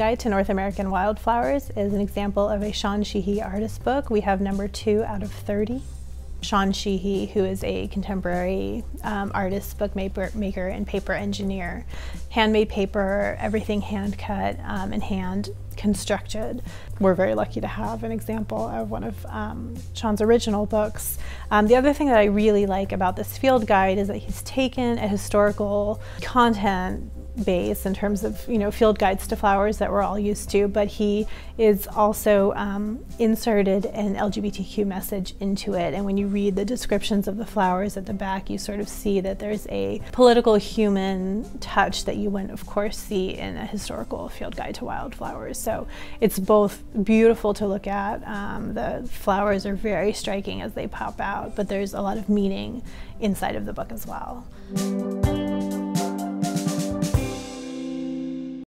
Guide to North American Wildflowers is an example of a Shawn Sheehy artist book. We have number two out of 30. Shawn Sheehy, who is a contemporary um, artist, bookmaker, maker, and paper engineer. Handmade paper, everything hand cut um, and hand constructed. We're very lucky to have an example of one of um, Shawn's original books. Um, the other thing that I really like about this field guide is that he's taken a historical content base in terms of you know field guides to flowers that we're all used to, but he is also um, inserted an LGBTQ message into it. And when you read the descriptions of the flowers at the back, you sort of see that there's a political human touch that you wouldn't, of course, see in a historical field guide to wildflowers. So it's both beautiful to look at. Um, the flowers are very striking as they pop out, but there's a lot of meaning inside of the book as well.